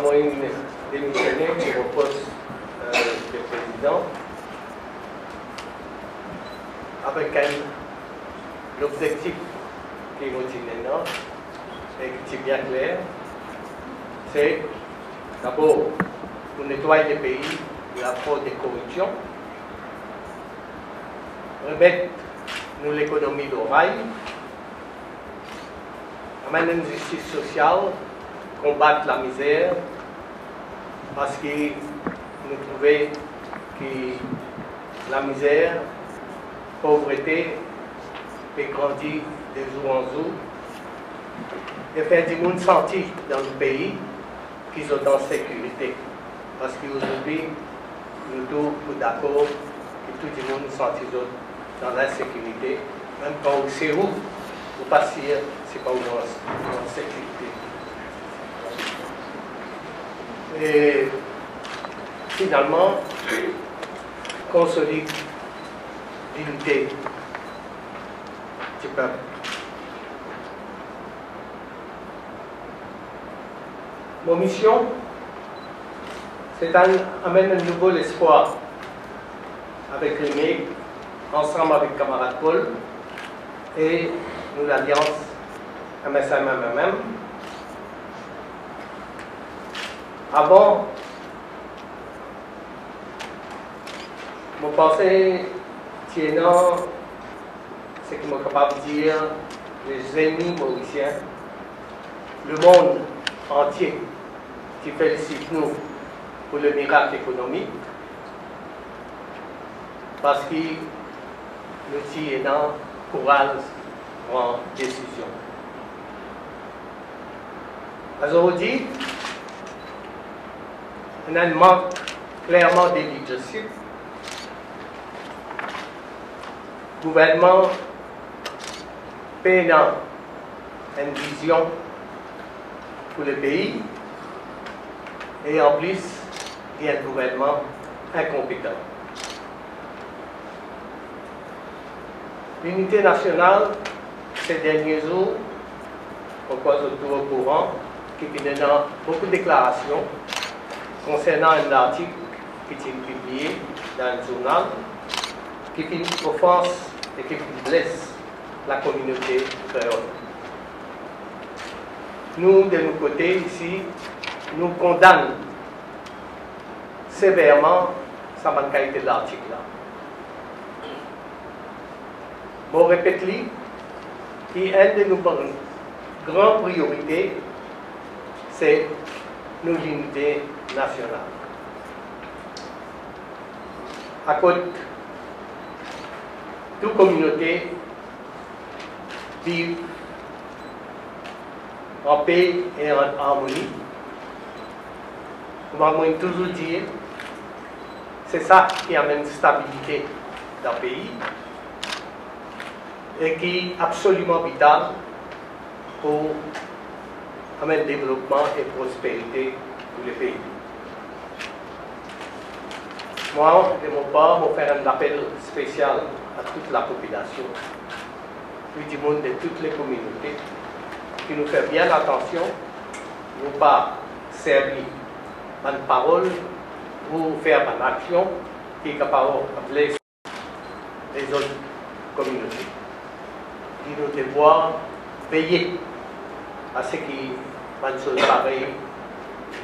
moi démissionné au poste euh, de président, avec l'objectif qui est maintenant, et bien clair, c'est d'abord pour nettoyer le pays de la fraude et corruption, remettre l'économie d'oreille, amener une justice sociale, combattre la misère, parce que nous trouvons que la misère, la pauvreté, peut grandir de jour en jour, et faire du monde sentir dans le pays qu'ils sont en sécurité. Parce qu'aujourd'hui, nous sommes d'accord que tout le monde sentit dans la sécurité, même quand c'est où vous passez, c'est pas où en sécurité. Et finalement, consolider l'unité du peuple. Mon mission, c'est d'amener un nouveau espoir avec les ensemble avec camarade Paul et nous l'alliance MSM-MMM. Avant, mon pensée tiennant ce qui m'a capable de dire les ennemis mauriciens, le monde entier qui félicite nous pour le miracle économique, parce que est dans courage en décision. Aujourd'hui, on un manque clairement de leadership. Gouvernement peinant une vision pour le pays et en plus, il y a un gouvernement incompétent. L'unité nationale, ces derniers jours, pourquoi je suis au courant, qui dans beaucoup de déclarations concernant un article qui est publié dans un journal qui offense et qui blesse la communauté créole. Nous, de nos côtés, ici, nous condamnons sévèrement sa qualité de l'article-là. Bon, répète-le, qui de nos grandes priorités, c'est l'unité nationale. À côté, toute communauté vit en paix et en harmonie. On va toujours dire, c'est ça qui amène stabilité dans le pays et qui est absolument vital pour amener développement et prospérité pour le pays. Moi, de mon part, je faire un appel spécial à toute la population, du monde de toutes les communautés, qui nous fait bien attention, ne pas servir une parole ou faire une action qui est capable blesser les autres communautés il nous devoir veiller à ce qui, une chose pareille,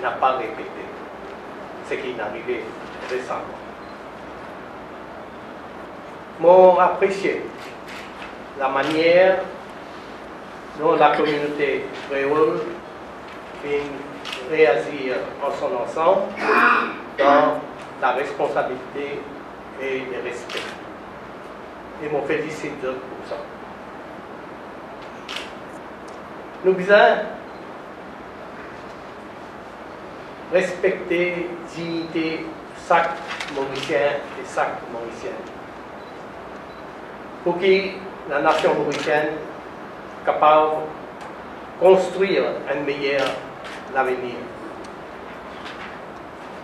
n'a pas répété, ce qui est arrivé récemment. M'ont apprécié la manière dont la communauté créole réagir en son ensemble dans la responsabilité et le respect. Et m'ont félicité pour ça. Nous respecter dignité chaque Mauricien et chaque Mauricienne. Pour que la nation mauricienne capable de construire un meilleur avenir.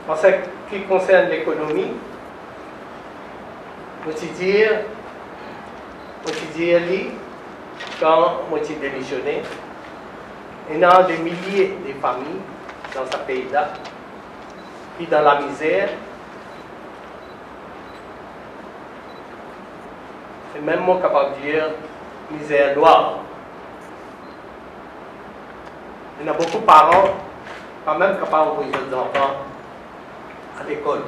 En ce qui concerne l'économie, je dire, je dire, quand je démissionné, et dans des milliers de familles dans ce pays-là, puis dans la misère. C'est même moi capable de dire misère noire. Il y a beaucoup de parents, quand même capables d'envoyer leurs enfants à l'école.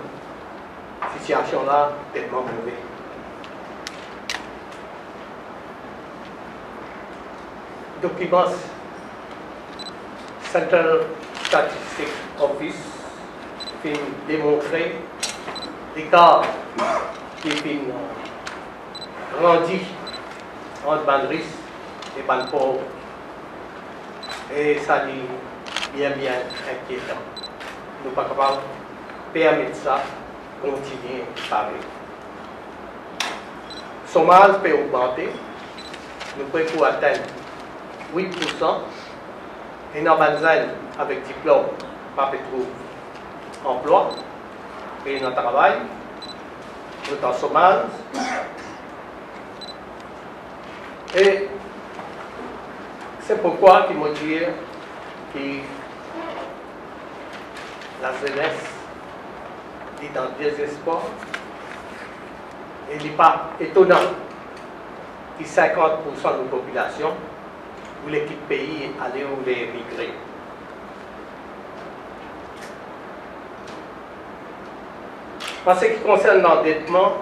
Situation là, tellement mauvaise. Documents Central Statistics Office fin démontrer l'écart qui fin grandi entre ban riches et ban pauvres. Et ça est bien, bien inquiétant. Nous ne sommes pas permettre ça continuer pareil. Le chômage peut augmenter. Nous pouvons atteindre 8%. Et dans avec diplôme, pas trouver emploi et dans travail, nous en chômage. Et c'est pourquoi il me dit que la jeunesse est en désespoir. Et n'est pas étonnant que 50% de la population voulait quitter le pays aller où les émigrer. En ce qui concerne l'endettement,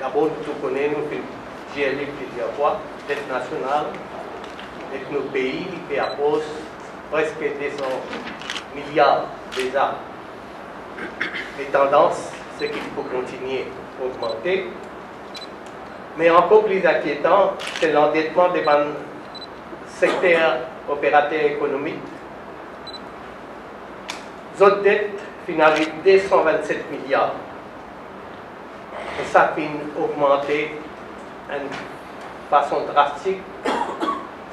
d'abord nous connaissons, nous faisons GLE plusieurs fois, dette nationale, avec nos pays, qui approche presque 200 milliards déjà. Les tendances, c'est qu'il faut continuer à augmenter. Mais encore plus inquiétant, c'est l'endettement des secteurs opérateurs économiques. Autres dettes finalisent 227 milliards. Et ça a augmenté d'une façon drastique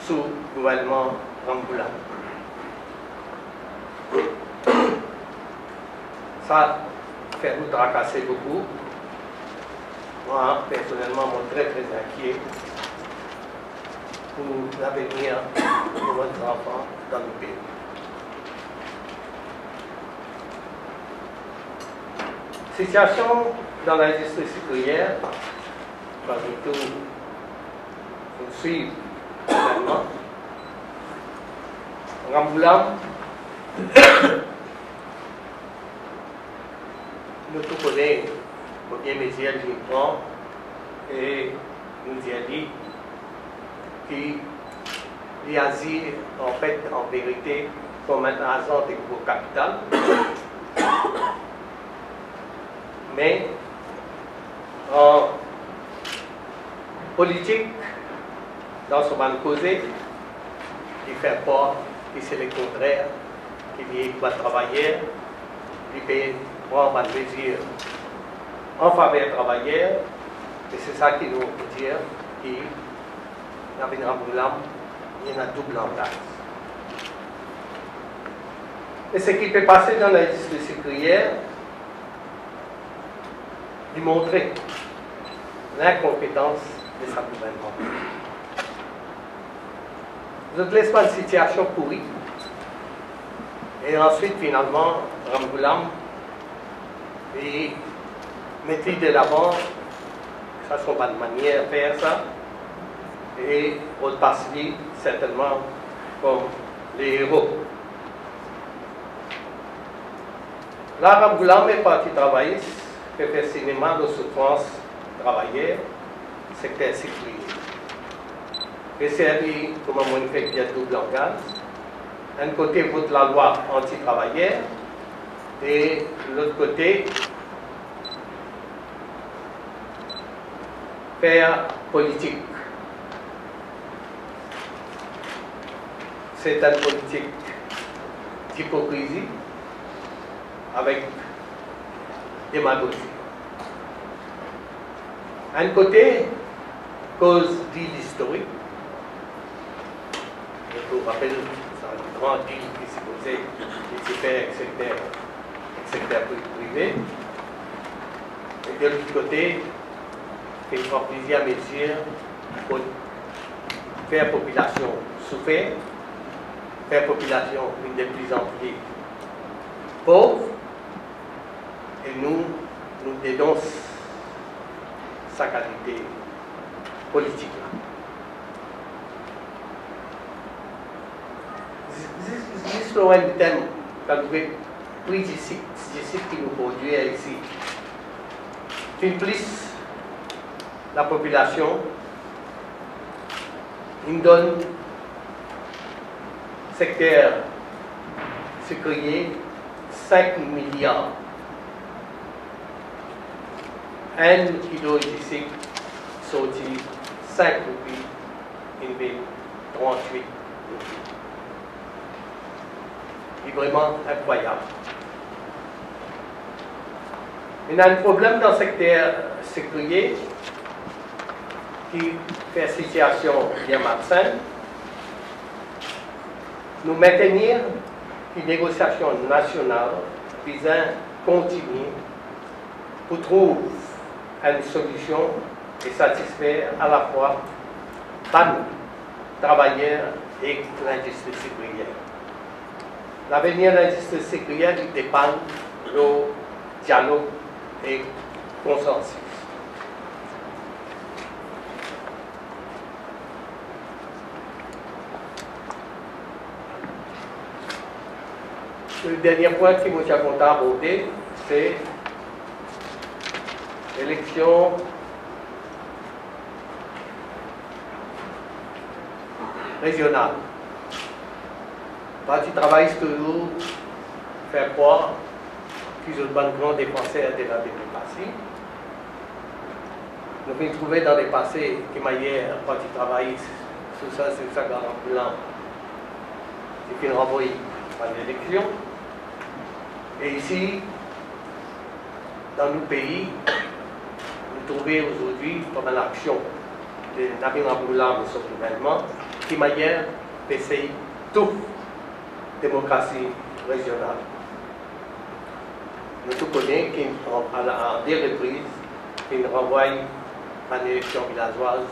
sous le gouvernement Ramboula. Ça fait nous tracasser beaucoup. Moi, personnellement, je suis très très inquiet pour l'avenir de notre enfant dans le pays. Situation dans l'industrie sucrière, malgré tout, nous suivons également. Ramboulam, il prend et nous a dit qu'il agit en fait, en vérité, comme un agent de gros capital. Mais en politique, dans son ban causé, il fait pas que c'est le contraire, qu'il doit travailler, il peut prendre des mesures en faveur des travailleurs, et c'est ça qui nous veut dire qu'il y a une y double place. Et ce qui peut passer dans l'industrie sucrière, lui montrer l'incompétence de sa gouvernement. Je ne laisse pas une situation pourrie. Et ensuite, finalement, Ramboulam et mettez de l'avant, ça ne sont pas de manière de faire ça, et on passe certainement comme les héros. Là, Ramboulam est parti travailler fait faire cinéma de souffrance travailleur, secteur sécurité. Et c'est dit, comme on fait a double langage. D'un côté, vote la loi anti-travailleur, et l'autre côté, faire politique. C'est une politique d'hypocrisie avec démagogie. Un côté, cause d'île historique. Je vous rappelle, c'est un grand île qui s'est posé, qui s'est fait secteur, secteur privé. Et de l'autre côté, prend plusieurs mesures pour faire la population souffrir faire population une des plus amples pauvres, et nous, nous dénonçons sa qualité politique. L'histoire du thème, quand vous pris ici, ici qui nous produit ici, une plus la population, il donne secteur sécurité 5 milliards. Un kilo ici sorti 5 roupies, une ville 38 roupies. C'est vraiment incroyable. Il y a un problème dans le secteur sécurité qui fait situation bien malsaine. Nous maintenir une négociation nationale visant continuer pour trouver une solution et satisfaire à la fois les travailleurs et l'industrie sécuritaire. L'avenir de l'industrie sécuritaire dépend du dialogue et consensus. Le dernier point que M. Conta a abordé, c'est l'élection régionale. Parti travail toujours faire croire qu'ils ont bonne grande défenseur de la démocratie. Nous avons trouvé dans le passé que hier, Parti travail, sur ça, c'est ça, grand c'est qu'il renvoie par l'élection. Et ici, dans nos pays, nous trouvons aujourd'hui comme l'action de Nabil Abdullah de son gouvernement qui m'a essayer toute démocratie régionale. Nous tous connaissons qu'à deux reprises, qu'il renvoie à une élection villageoise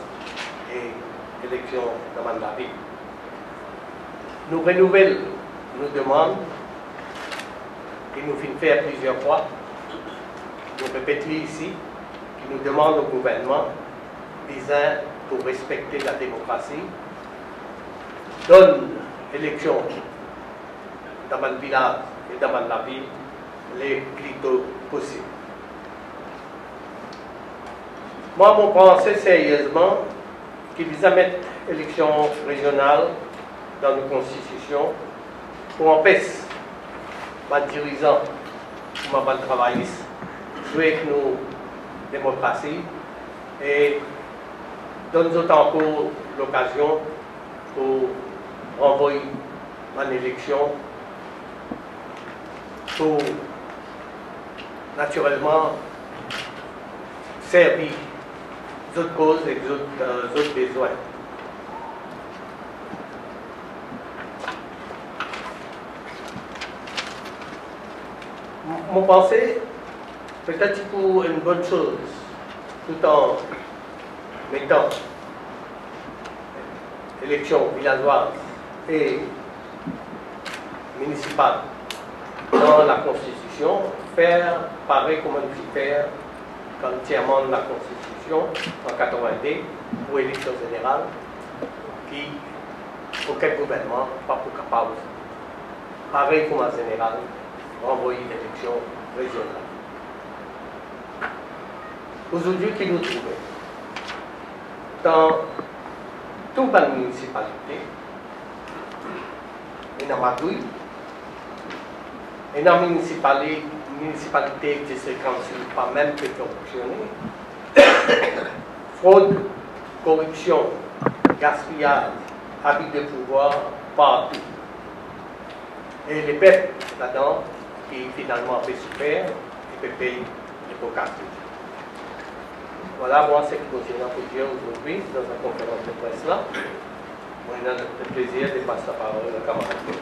et élection la ville. Nous renouvelons nos demandes qui nous fait faire plusieurs fois, nous répétons ici, nous demande au gouvernement, disant pour respecter la démocratie, donne élection dans le village et dans la ville les plus tôt possible. Moi, je pense sérieusement qu'il vise à mettre l'élection régionale dans nos constitutions pour empêcher ma dirigeant ou ma travailliste jouer avec nos démocraties et donne-nous encore l'occasion pour renvoyer une élection pour naturellement servir d'autres causes et d'autres euh, besoins. mon pensée, peut-être pour une bonne chose, tout en mettant élection villageoise et municipale dans la Constitution, faire pareil comme faire tiers-monde de la Constitution en 82 pour élection générale, qui aucun gouvernement pas pour capable. Pareil comme en général, renvoyer l'élection régionale. Aujourd'hui, qui nous trouvons dans toute la municipalité, et dans Madouille, et dans la municipalité, municipalité qui se pas même que fonctionner, fraude, corruption, gaspillage, habit de pouvoir partout. Et les peuples là-dedans qui finalement fait souffrir et peut payer les pots Voilà, moi, c'est ce que nous pour dire aujourd'hui dans la conférence de presse là. On a le plaisir de passer la parole à camarade.